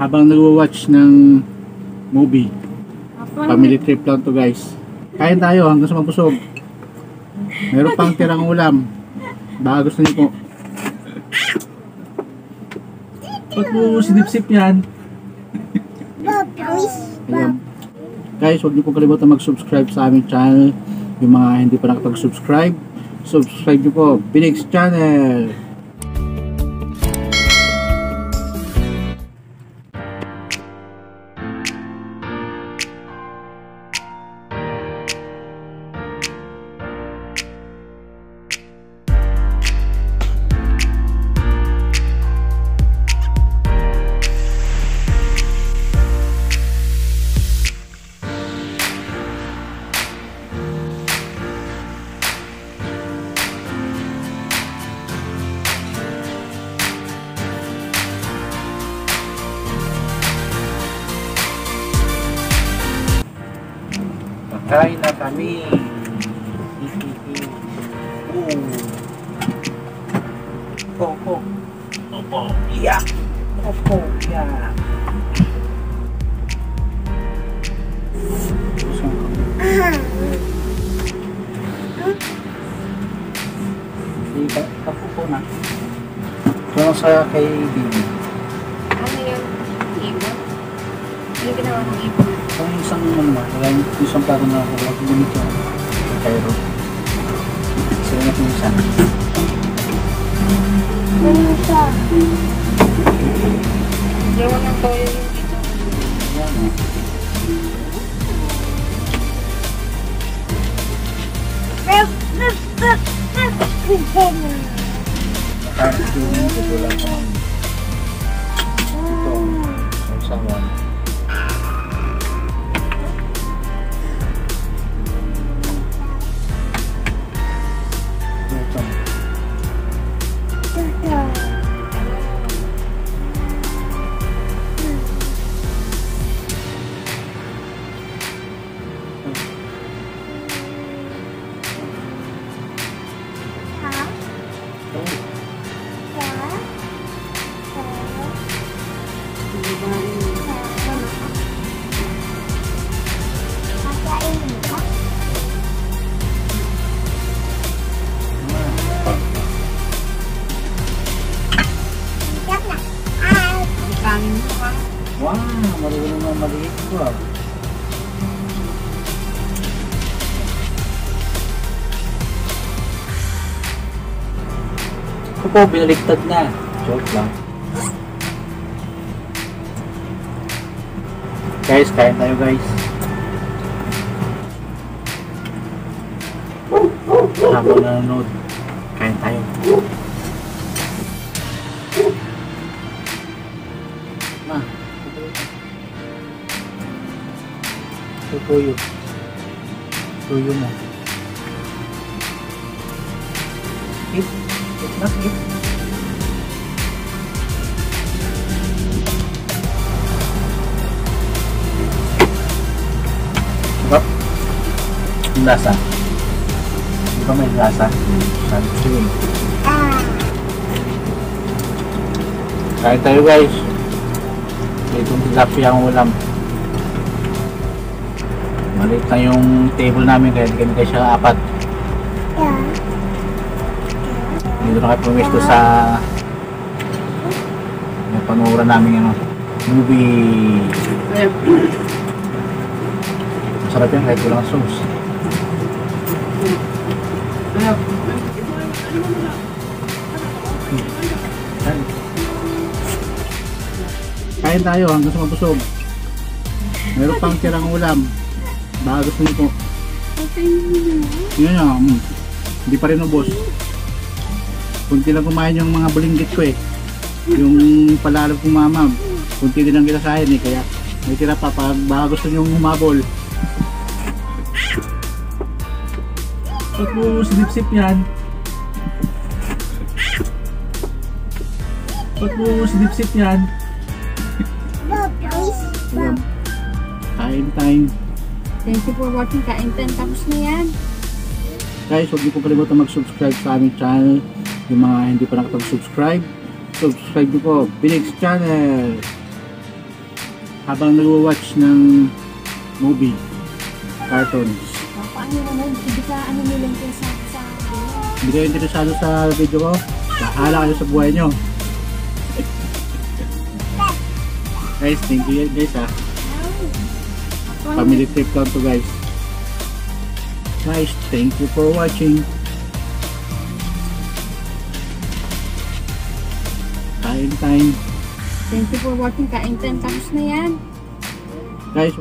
habang nagwa-watch ng movie. Apo, Family trip lang to guys. Kain tayo hanggang sa mabusog. Meron pang tirang ulam. Baka gusto niyo po. Ba't mo sinipsip yan? Ayan. Guys, huwag niyo po kalimutan mag-subscribe sa aming channel. Yung mga hindi pa nakapag-subscribe, subscribe niyo po. Binix Channel! Kain na kami. Opo. Opo. Yeah. Opo. Yeah. Ako po na. So, sa kay Bibi. Isang ano na, wala yung isang plato na ako, wag limit yung Cairo. Sila na yung isa. Gawa ng toyo yung dito. Yan o. Parang yung ito lang. Ito, ang sawan. Ka. Wow, marunong na maliit ko ah. Ako po, binaliktad na. Joke lang. Guys, kain tayo guys. Habang nanonood, kain tayo. Ma, ito tuyo. Tuyo mo. Eat. Eat. Sarap. Yung lasa. Di ba may lasa? Ko yun. Kain tayo guys. Itong tilapia ang ulam. Maliit na yung table namin kaya hindi kami siya apat. Dito na kayo pumisto sa yung panuran namin ano, movie. Masarap yan kahit walang sauce. Kain. Tayo hanggang sa mabusog. Meron pang tirang ulam. Baka gusto niyo po. Yun yun, hindi pa rin ubos. Kunti lang kumain yung mga bulinggit ko eh. Yung palalab kong mama, kunti din ang kinasahin eh. Kaya may tira pa pag baka gusto nyo humabol. Ba't mo sinipsip yan? Ba't mo sinipsip yan? Kain time. Thank you for watching. Kain tayo. Tapos na yan. Guys, huwag niyo po kalimutan mag-subscribe sa aming channel. Yung mga hindi pa nakapag-subscribe, subscribe niyo po. Binix Channel. habang nag-watch ng movie, cartoons. Paano naman? Hindi ka ano nilang sa sa Hindi kayo interesado sa video ko? Bahala kayo sa buhay nyo. guys, thank you guys ha. Family trip lang to guys. Guys, thank you for watching. Kain time. Thank you for watching. Kain time. Tapos na yan. Guys,